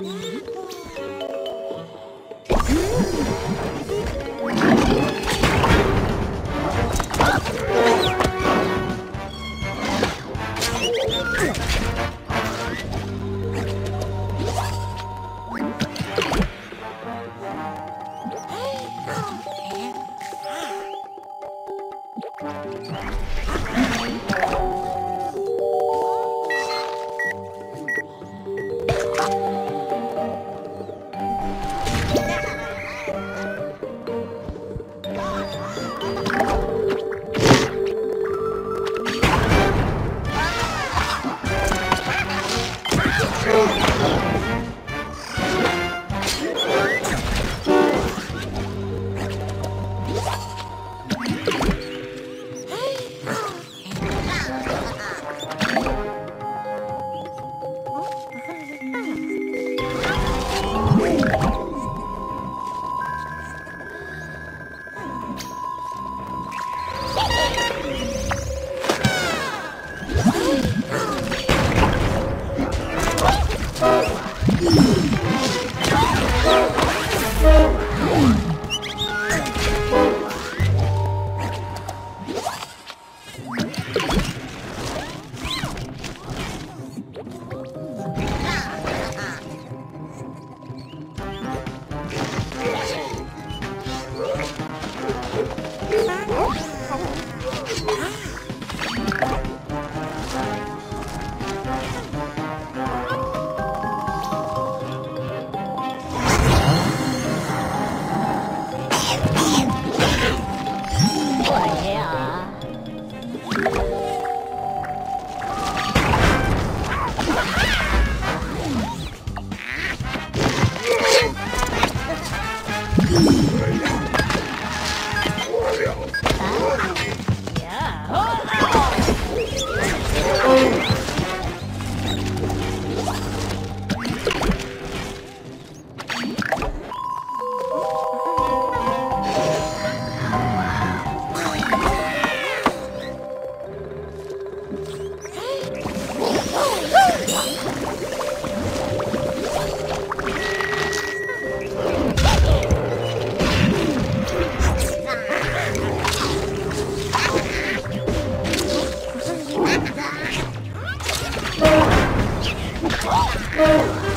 Mm-hmm. Oh, Oh! Oh!